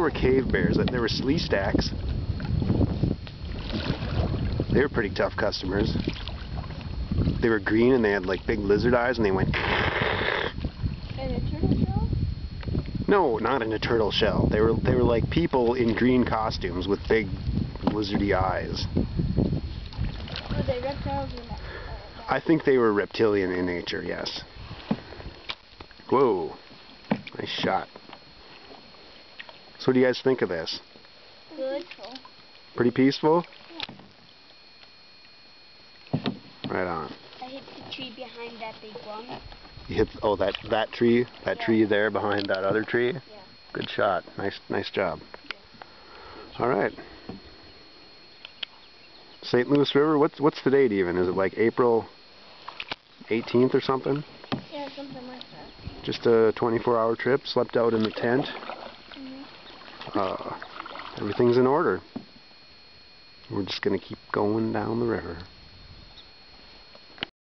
there were cave bears. that There were Sleestaks. They were pretty tough customers. They were green and they had like big lizard eyes and they went. And a turtle shell? No, not in a turtle shell. They were they were like people in green costumes with big lizardy eyes. Were they reptiles or not? I think they were reptilian in nature, yes. Whoa. Nice shot. So what do you guys think of this? Good. Pretty peaceful? Right on. I hit the tree behind that big one. You hit oh that that tree, that Yeah. tree there behind that other tree. Yeah. Good shot. Nice nice job. All right. St. Louis River. What's what's the date even? Is it like April 18th or something? Yeah, something like that. Just a 24-hour trip. Slept out in the tent. Uh, everything's in order. We're just gonna keep going down the river.